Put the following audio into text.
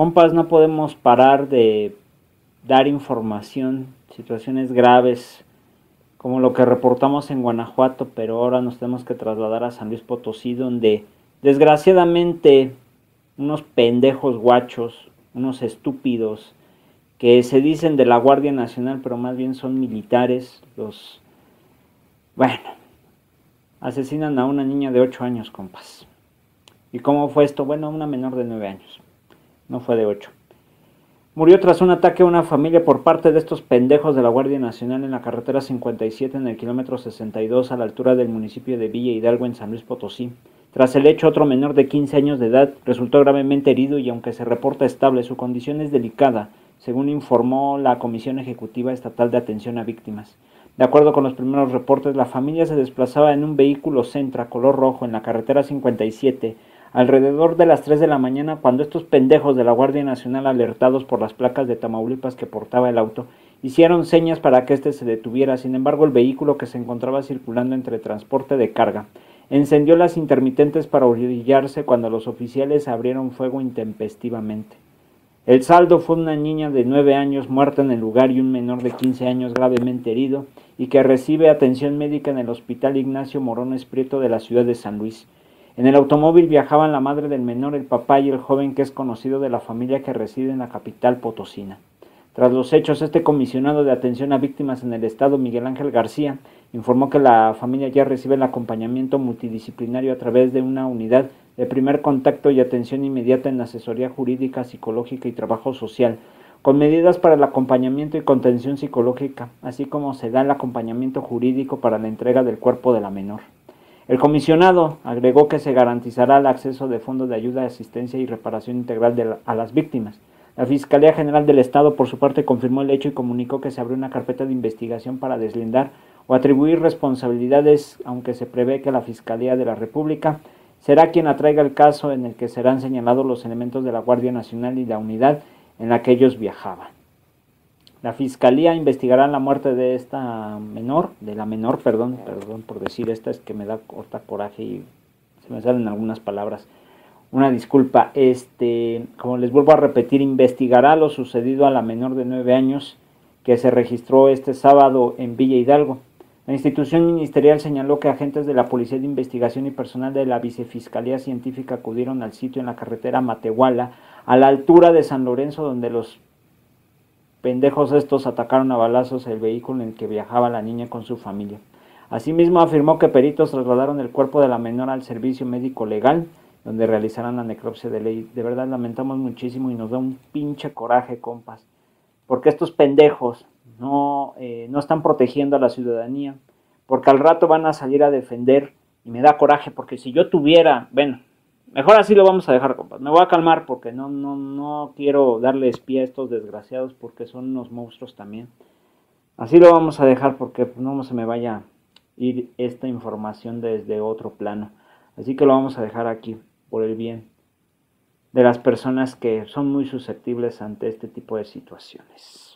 Compas, no podemos parar de dar información, situaciones graves, como lo que reportamos en Guanajuato, pero ahora nos tenemos que trasladar a San Luis Potosí, donde desgraciadamente unos pendejos guachos, unos estúpidos, que se dicen de la Guardia Nacional, pero más bien son militares, los... Bueno, asesinan a una niña de 8 años, compas. ¿Y cómo fue esto? Bueno, una menor de 9 años, no fue de 8. Murió tras un ataque a una familia por parte de estos pendejos de la Guardia Nacional en la carretera 57 en el kilómetro 62 a la altura del municipio de Villa Hidalgo en San Luis Potosí. Tras el hecho, otro menor de 15 años de edad resultó gravemente herido y aunque se reporta estable, su condición es delicada, según informó la Comisión Ejecutiva Estatal de Atención a Víctimas. De acuerdo con los primeros reportes, la familia se desplazaba en un vehículo Centra color rojo en la carretera 57 alrededor de las 3 de la mañana cuando estos pendejos de la Guardia Nacional alertados por las placas de Tamaulipas que portaba el auto hicieron señas para que éste se detuviera. Sin embargo, el vehículo que se encontraba circulando entre transporte de carga encendió las intermitentes para orillarse cuando los oficiales abrieron fuego intempestivamente. El saldo fue una niña de 9 años muerta en el lugar y un menor de 15 años gravemente herido y que recibe atención médica en el Hospital Ignacio Morones Prieto de la ciudad de San Luis. En el automóvil viajaban la madre del menor, el papá y el joven que es conocido de la familia que reside en la capital potosina. Tras los hechos, este comisionado de atención a víctimas en el estado, Miguel Ángel García, informó que la familia ya recibe el acompañamiento multidisciplinario a través de una unidad de primer contacto y atención inmediata en asesoría jurídica, psicológica y trabajo social, con medidas para el acompañamiento y contención psicológica, así como se da el acompañamiento jurídico para la entrega del cuerpo de la menor. El comisionado agregó que se garantizará el acceso de fondos de ayuda, asistencia y reparación integral a las víctimas. La Fiscalía General del Estado, por su parte, confirmó el hecho y comunicó que se abrió una carpeta de investigación para deslindar o atribuir responsabilidades, aunque se prevé que la Fiscalía de la República será quien atraiga el caso en el que serán señalados los elementos de la Guardia Nacional y la unidad en la que ellos viajaban. La fiscalía investigará la muerte de esta menor, de la menor, perdón, perdón por decir esta, es que me da corta coraje y se me salen algunas palabras. Una disculpa, este, como les vuelvo a repetir, investigará lo sucedido a la menor de nueve años que se registró este sábado en Villa Hidalgo. La institución ministerial señaló que agentes de la Policía de Investigación y personal de la Vicefiscalía Científica acudieron al sitio en la carretera Matehuala, a la altura de San Lorenzo, donde los pendejos estos atacaron a balazos el vehículo en el que viajaba la niña con su familia. Asimismo afirmó que peritos trasladaron el cuerpo de la menor al servicio médico legal, donde realizarán la necropsia de ley. De verdad lamentamos muchísimo y nos da un pinche coraje, compas, porque estos pendejos no, eh, no están protegiendo a la ciudadanía, porque al rato van a salir a defender y me da coraje, porque si yo tuviera, bueno, Mejor así lo vamos a dejar, compas. Me voy a calmar porque no, no, no quiero darles pie a estos desgraciados porque son unos monstruos también. Así lo vamos a dejar porque no se me vaya a ir esta información desde otro plano. Así que lo vamos a dejar aquí por el bien de las personas que son muy susceptibles ante este tipo de situaciones.